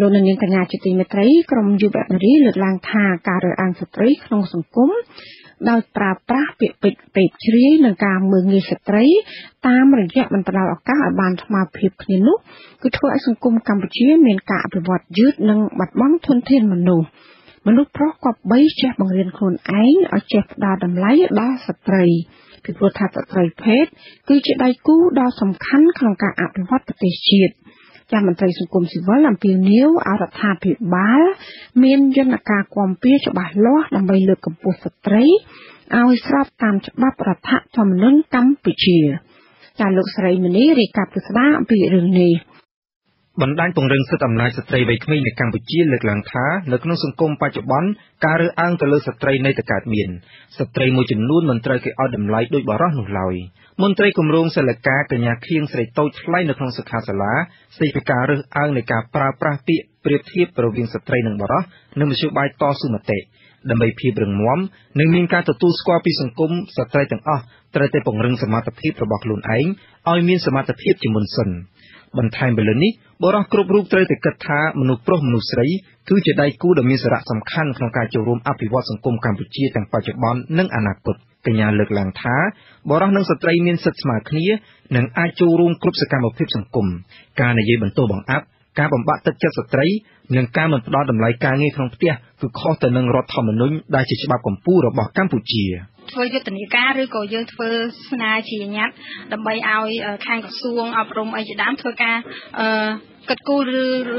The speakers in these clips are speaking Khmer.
លោកនាងកញ្ញាជាទីមេត្រីក្រមយុវនារីលើកឡើងថាការរើសអើងស្ត្រីក្នុងសង្គមដោយប្រើប្រាស់ពាក្យពេចន៍ពេកជ្រាយនិងការមើងងាយស្ត្រីតាមរយៈមិនផ្ដល់ឱកាសឲ្យបានស្មើភាពគ្នានោះគឺធ្វើឲ្យសង្គមកម្ពុជាមានការអភិវឌ្ឍយឺតនិងបាត់បង់ធនធានមនុស្សមនុស្សប្រុសគប្បីចេះបង្រៀនខ្លួនឯងឲ្យចេះផ្ដល់តម្លៃដល់ស្ត្រីពីព្រោះថាស្ត្រីភេទគឺជាដៃគូដ៏សំខាន់ក្នុងការអភិវឌ្ឍប្រទេសជាតិ ចាមន្ត្រីសង្គមស៊ីវិលអំពាវនាវឲ្យរដ្ឋាភិបាល មានយន្តការគាំពៀច្បាស់លាស់ដើម្បីលើកកម្ពស់ស្ត្រីឲ្យស្របតាមច្បាប់រដ្ឋធម្មនុញ្ញកម្ពុជាចាលោកស្រីមនីរាយការណ៍ពីស្ដារអំពីរឿងនេះ បណ្ដាញពង្រឹងសិទ្ធិអំណាចស្ត្រីវ័យក្មេងនៅកម្ពុជាលើកឡើងថា នៅក្នុងសង្គមបច្ចុប្បន្ន ការរើសអើងទៅលើស្ត្រីនៅតែកើតមាន ស្ត្រីមួយចំនួនមិនត្រូវគេឲ្យតម្លៃដូចបរិសុទ្ធនោះឡើយ មន្ត្រីគម្រោងសិលកាកញ្ញាខៀងស្រីតូចថ្លៃនៅក្នុងសិក្ខាសាលាស្ដីពីការរើសអើងនៃការប្រើប្រាស់ពាក្យប្រៀបធៀបរវាងស្ត្រីនិងបរិសុទ្ធនៅមធ្យោបាយតស៊ូមតិដើម្បីភាពរឹងមាំនិងមានការទទួលស្គាល់ពីសង្គមស្ត្រីទាំងអស់ត្រូវតែពង្រឹងសមត្ថភាពរបស់ខ្លួនឯងឲ្យមានសមត្ថភាពជាមុនសិន បន្ថែមពីលើនេះបរិះគ្រប់រូបត្រូវតែគិតថាមនុស្សប្រុសមនុស្សស្រីគឺជាដៃគូដ៏មានសារៈសំខាន់ក្នុងការចូលរួមអភិវឌ្ឍសង្គមកម្ពុជាទាំងបច្ចុប្បន្ននិងអនាគតកញ្ញាលើកឡើងថាបរិះនិងស្ត្រីមានសិទ្ធិស្មើគ្នានិងអាចចូលរួមគ្រប់សកម្មភាពសង្គមការនិយាយបន្ទោសបង្អាប់ការបំបាក់ទឹកចិត្តស្ត្រីនិងការមិនផ្ដល់តម្លៃការងារក្នុងផ្ទះគឺខុសទៅនឹងរដ្ឋធម្មនុញ្ញដែលជាច្បាប់កម្ពុជារបស់កម្ពុជា ធ្វើយុទ្ធនាការឬក៏យើងធ្វើស្នើជាញត្តិដើម្បីឲ្យខាងក្រសួងអប់រំអីជាដើមធ្វើការអឺគិតគូរ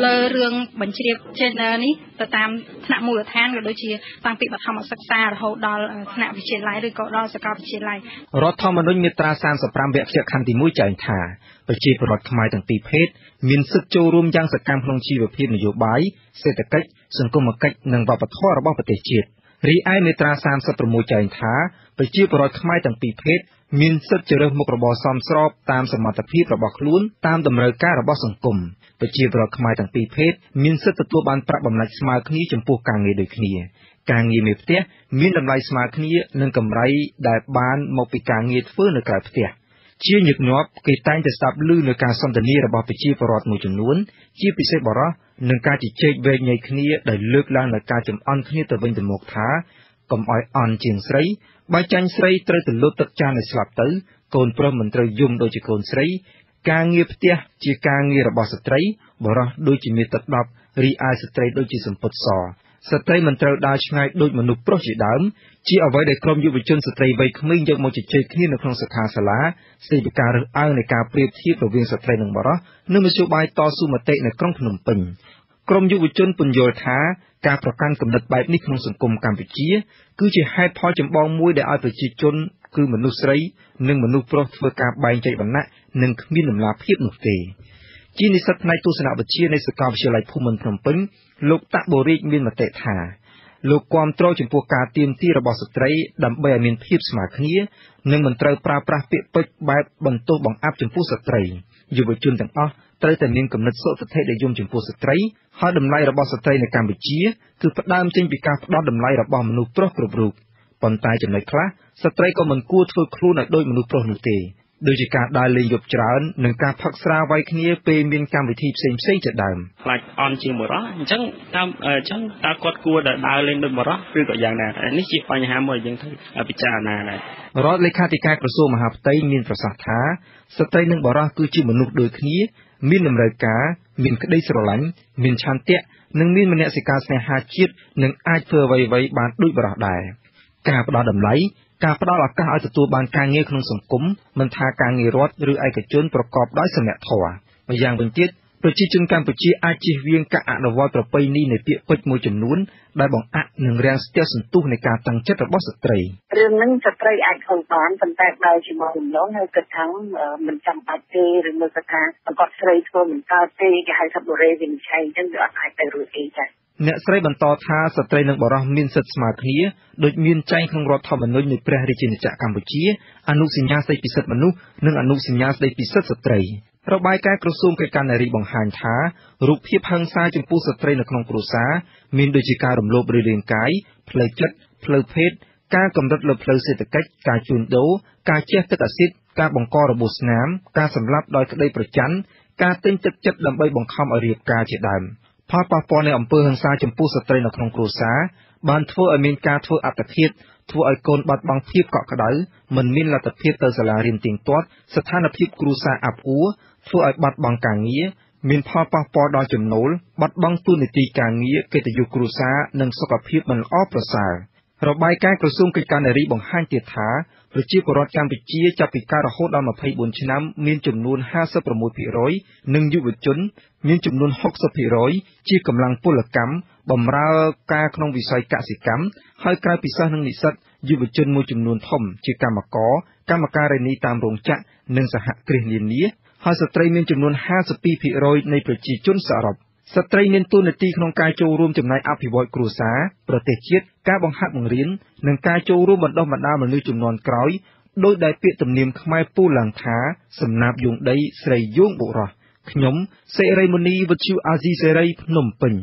លើរឿងបញ្ជ្រាប gender នេះទៅតាមថ្នាក់មូលដ្ឋានក៏ដូចជាតាំងពីបឋមសិក្សារហូតដល់ថ្នាក់វិទ្យាល័យឬក៏ដល់សាកលវិទ្យាល័យរដ្ឋធម្មនុញ្ញមាត្រា35វគ្គខណ្ឌទី1ចែងថាប្រជាពលរដ្ឋខ្មែរទាំងពីរភេទមានសិទ្ធិចូលរួមយ៉ាងសកម្មក្នុងជីវភាពនយោបាយសេដ្ឋកិច្ចសង្គមគិច្ចនិងវប្បធម៌របស់ប្រទេសជាតិ រីឯមាត្រា 36 ចែងថា ប្រជាពលរដ្ឋខ្មែរទាំងពីរភេទមានសិទ្ធិជ្រើសមុខរបរសមស្របតាមសមត្ថភាពរបស់ខ្លួនតាមតម្រូវការរបស់សង្គមប្រជាពលរដ្ឋខ្មែរទាំងពីរភេទមានសិទ្ធិទទួលបានប្រាក់បំណាច់ស្មើគ្នាចំពោះការងារដូចគ្នាការងារមេផ្ទះមានតម្លៃស្មើគ្នានឹងកម្រៃដែលបានមកពីការងារធ្វើនៅក្រៅផ្ទះ ជាញឹកញាប់គេតែងតែស្ដាប់ឮនៅការសន្ទនារបស់ប្រជាពលរដ្ឋមួយចំនួន ជាពិសេសបរិះនឹងការជជែកវែកញែកគ្នាដែលលើកឡើងនូវការចំអន់គ្នាទៅវិញទៅមកថាកុំឲ្យអន់ជាងស្រីបើចាញ់ស្រីត្រូវទៅលុតទឹកចានឲ្យស្លាប់ទៅ កូនប្រុសមិនត្រូវយំដូចជាកូនស្រី ការងារផ្ទះជាការងាររបស់ស្ត្រីបរិះដូចជាមាសទឹកដប់រីឯស្ត្រីដូចជាសម្ពុតស ស្ត្រីមិនត្រូវដើរឆ្ងាយដូចមនុស្សប្រុសជាដើម ជាអ្វីដែលក្រុមយុវជនស្ត្រីវ័យក្មេងយកមកជជែកគ្នានៅក្នុងសិក្ខាសាលាស្ដីពីការរើសអើងនៃការប្រៀបធៀបរវាងស្ត្រីនិងបុរសនៅមធ្យោបាយតស៊ូមតិនៅក្រុងភ្នំពេញក្រមយុវជនពន្យល់ថាការប្រកាន់គំនិតបែបនេះក្នុងសង្គមកម្ពុជា គឺជាហេតុផលចម្បងមួយដែលឲ្យប្រជាជន គឺមនុស្សស្រី និងមនុស្សប្រុសធ្វើការបែងចែកវណ្ណៈនិងគ្មានតម្លាភាពនោះទេ ជានិស្សិតផ្នែកទស្សនវិជ្ជានៃសាកលវិទ្យាល័យភូមិន្ទភ្នំពេញលោកតាក់បូរីកមានមតិថាលោកគាំទ្រចំពោះការទៀមទីរបស់ស្ត្រីដើម្បីឲ្យមានភាពស្មើគ្នា និងមិនត្រូវប្រើប្រាស់ពាក្យពេចន៍បែបបន្ទោសបង្អាប់ចំពោះស្ត្រីយុវជនទាំងអស់ត្រូវតែមានគំនិតសុទិដ្ឋិនិយមចំពោះស្ត្រីហើយតម្លៃរបស់ស្ត្រីនៅកម្ពុជាគឺផ្ដើមចេញពីការផ្ដល់តម្លៃរបស់មនុស្សប្រុសគ្រប់រូបប៉ុន្តែចំណុចខ្លះស្ត្រីក៏មិនគួរធ្វើខ្លួនឲ្យដូចមនុស្សប្រុសនោះទេ ដូចជាការដើរលេងយប់ច្រើននិងការផឹកស្រាវាយគ្នាពេលមានកម្មវិធីផ្សេងផ្សេងជាដើមខ្លាចអន់ជាងបរោះអញ្ចឹងតាមអញ្ចឹងតើគាត់គួរតែដើរលេងដូចបរោះឬក៏យ៉ាងណានេះជាបញ្ហាមួយយើងត្រូវពិចារណាដែររដ្ឋលេខាធិការក្រសួងមហាផ្ទៃមានប្រសាសន៍ថាស្ត្រីនិងបរោះគឺជាមនុស្សដូចគ្នាមានតម្រូវការមានក្តីស្រឡាញ់មានឆន្ទៈនិងមានមនសិការស្នេហាជាតិនិងអាចធ្វើអ្វីៗបានដូចបរោះដែរការផ្ដល់តម្លៃ ការផ្ដល់ឱកាសឲ្យទទួលបានការងារក្នុងសង្គមមិនថាការងាររដ្ឋឬឯកជនប្រកបដោយសមធម៌ម្យ៉ាងវិញទៀតប្រជាជនកម្ពុជាអាចជៀសវាងការអនុវត្តប្រពៃណីនៃពាក្យពេចន៍មួយចំនួនដែលបង្អាក់និងរាំងស្ទះសន្ទុះនៃការតាំងចិត្តរបស់ស្ត្រីរឿងហ្នឹងស្ត្រីអាចធ្វើបានប៉ុន្តែដោយជាមករំលងហើយគិតថាមិនចាំបាច់ទេឬមើលថាគាត់ស្រីធ្វើមិនកើតទេគេហៅថាបរិយាវិនិច្ឆ័យអញ្ចឹងវាអត់អាចទៅរួចទេចា៎ អ្នកស្រីបន្តថាស្ត្រីនិងបុរសមានសិទ្ធិស្មើគ្នាដូចមានចែងក្នុងរដ្ឋធម្មនុញ្ញនៃព្រះរាជាណាចក្រកម្ពុជា អនុសញ្ញាស្តីពីសិទ្ធិមនុស្សនិងអនុសញ្ញាស្តីពីសិទ្ធិស្ត្រីរបាយការណ៍ក្រសួងកិច្ចការនារីបង្ហាញថារូបភាពហិង្សាចំពោះស្ត្រីនៅក្នុងគ្រួសារមានដូចជាការរំលោភរាងកាយផ្លូវចិត្តផ្លូវភេទការកម្រិតលើផ្លូវសេដ្ឋកិច្ចការជួញដូរការជះទឹកអាស៊ីតការបង្ករបួសស្នាម ការសម្លាប់ដោយក្តីប្រច័ណ្ឌការទិញទឹកចិត្តដើម្បីបង្ខំឲ្យរៀបការជាដើម ផលប៉ះពាល់នៃអំពើហិង្សាចំពោះស្ត្រីនៅក្នុងគ្រួសារបានធ្វើឲ្យមានការធ្វើអត្តឃាតធ្វើឲ្យកូនបាត់បង់ភាពកក់ក្ដៅមិនមានលទ្ធភាពទៅសាលារៀនទៀងទាត់ស្ថានភាពគ្រួសារអាប់អួរធ្វើឲ្យបាត់បង់ការងារមានផលប៉ះពាល់ដល់ចំណូលបាត់បង់ទូនាទីការងារកិត្តិយសគ្រួសារនិងសុខភាពមិនល្អប្រសើរ របាយការណ៍ក្រសួងកិច្ចការនារីបង្ហាញទៀតថា ប្រជាពលរដ្ឋកម្ពុជាចាប់ពីការរហូតដល់ 24 ឆ្នាំ មានចំនួន 56%និងយុវជន មានចំនួន 60%ជាកម្លាំងពលកម្មបម្រើការក្នុងវិស័យកសិកម្ម ហើយក្រៅពីសិស្សនិងនិស្សិត យុវជនមួយចំនួនធំជាកម្មករ កម្មការិនីតាមរោងចក្រ និងសហគ្រាសនានា ហើយស្ត្រីមានចំនួន 52%នៃប្រជាជនសរុប ស្ត្រីមានតួនាទីក្នុងការចូលរួមចំណែកអភិវឌ្ឍគ្រួសារ ប្រទេសជាតិ ការបង្ហាត់បង្រៀន និងការចូលរួមបណ្ដុះបណ្ដាលមនុស្សជំនាន់ក្រោយ ដោយដែលពាក្យទំនៀមខ្មែរពោលឡើងថា សំណាបយោងដី ស្រីយោងបុរស ខ្ញុំ សេរីមុនី វិទ្យុអាស៊ីសេរី ភ្នំពេញ